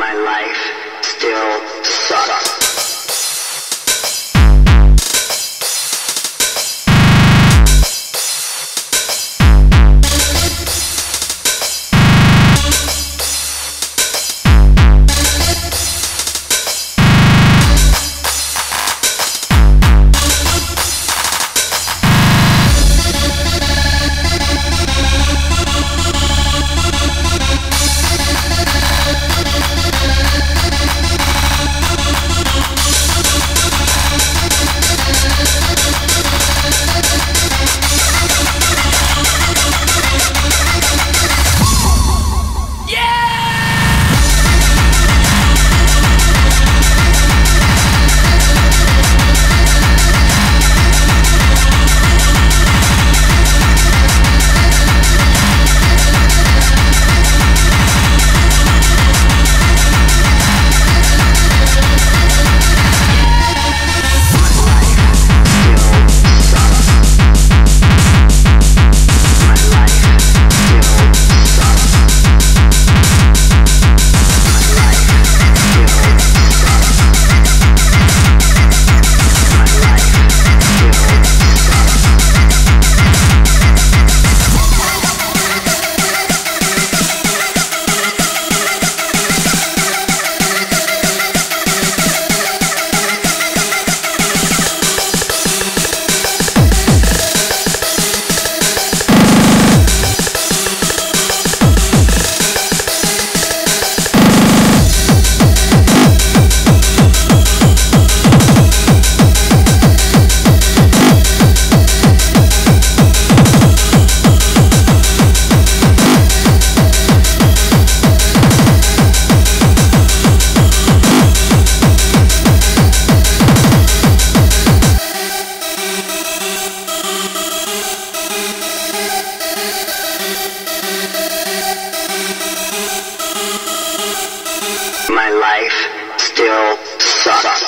My life still sucks. My life still sucks.